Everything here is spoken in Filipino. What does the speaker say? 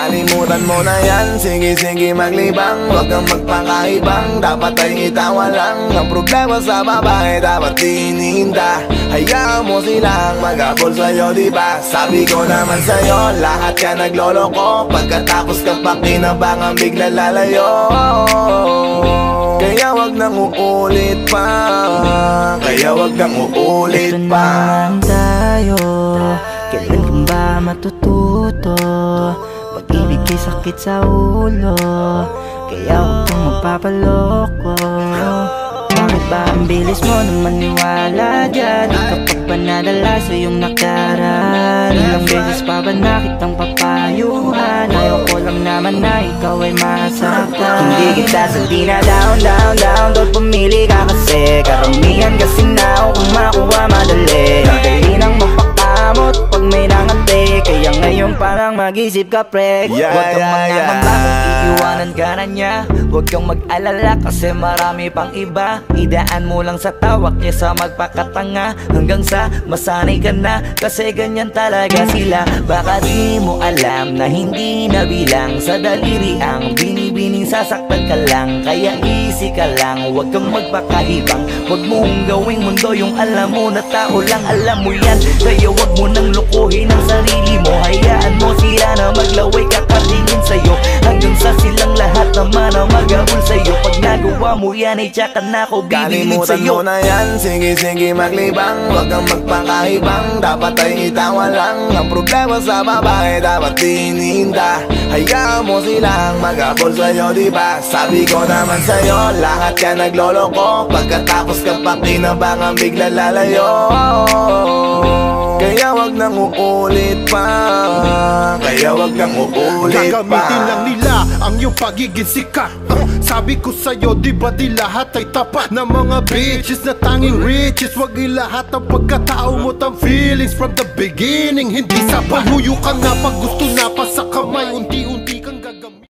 Subukan mo na yan, sige sige maglibang. Huwag kang magpakaibang, dapat ay itawa lang. Ang problema sa babae, dapat tinihinda. Hayaan mo silang mag-abol sa'yo, diba? Sabi ko naman sa'yo, lahat yan nagloloko. Pagkatapos ka pa kinabangan, bigla lalayo. Kaya wag nang uulit pa. Kaya wag nang uulit Ito pa. naman tayo. Kailan ka ba matututo Pag-ibig kay sakit sa ulo Kaya huwag kang magpapaloko. Bakit ba ang bilis mo na maniwala dyan? Di ka pa ba nadala sa iyong nakaraan. Ilang beses pa ba nakitang papayuhan? Ayaw ko lang naman na ikaw ay masaktan. Hindi kita sandi na down, down, down. Doon pumili ka kasi? Karamihan kasi na ngayon parang mag-isip ka pre. Yeah, Huwag kang yeah, yeah. iiwanan ka na niya. Huwag kang mag-alala kasi marami pang iba. Idaan mo lang sa tawak niya sa magpakatanga. Hanggang sa masanay ka na Kasi ganyan talaga sila. Baka di mo alam na hindi na bilang Sa daliri ang binibining sasaktan ka lang. Kaya easy ka lang Huwag kang magpakahibang. Huwag mong gawing mundo yung alam mo na tao lang. Alam mo yan. Kaya huwag mo nang lukuhin ang mo yan ay tsaka na ako Kalimutan sa'yo. mo na yan, sige sige maglibang. Huwag kang magpakaibang, dapat ay itawa lang Ang problema sa babae, dapat tinihinda. Hayaan mo silang mag-abol sa'yo, diba? Sabi ko naman sa'yo, lahat yan nagloloko. Pagkatapos ka pa kinabangan, bigla lalayo? Kaya wag nang uulit pa Kaya wag nang uulit pa. Gagamitin lang nila ang iyong pagiging sikat. Uh, Sabi ko sa'yo, di ba di lahat ay tapat Na mga bitches na tanging riches? Wag ilahat ang pagkatao mo ang feelings From the beginning, hindi sapat. Huyo ka na pag gusto na pa sa kamay Unti-unti